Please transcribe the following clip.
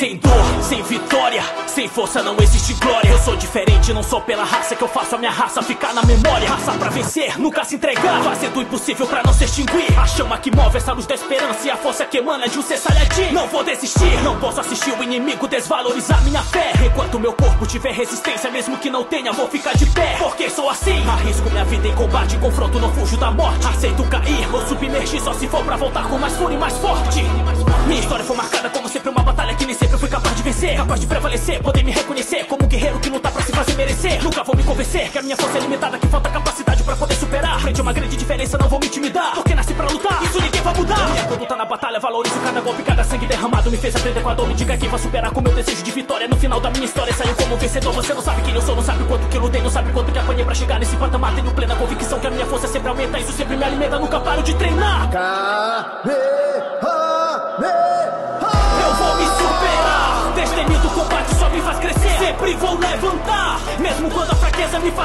Sem dor, sem vitória, sem força não existe glória. Eu sou diferente, não sou pela raça que eu faço a minha raça ficar na memória. Raça pra vencer, nunca se entregar, fazendo o impossível pra não se extinguir. A chama que move essa luz da esperança e a força que emana de um saiyajin. Não vou desistir, não posso assistir o inimigo desvalorizar minha fé. Enquanto meu corpo tiver resistência, mesmo que não tenha, vou ficar de pé. Porque sou assim, arrisco minha vida em combate, confronto, não fujo da morte. Aceito cair, vou submergir só se for pra voltar com mais fúria e mais forte. Minha história foi marcada como Capaz de prevalecer, poder me reconhecer como um guerreiro que luta pra se fazer merecer. Nunca vou me convencer que a minha força é limitada, que falta capacidade pra poder superar. Frente a uma grande diferença, não vou me intimidar. Porque nasci pra lutar, isso ninguém vai mudar. Minha conduta na batalha, valorizo cada golpe, cada sangue derramado. Me fez aprender com a dor, me diga quem vai superar com meu desejo de vitória. No final da minha história, saiu como vencedor. Você não sabe quem eu sou, não sabe quanto que eu lutei, não sabe quanto que apanhei pra chegar nesse patamar. Tenho plena convicção que a minha força sempre aumenta, isso sempre me alimenta, nunca paro de treinar. Levantar, mesmo quando a fraqueza me faz.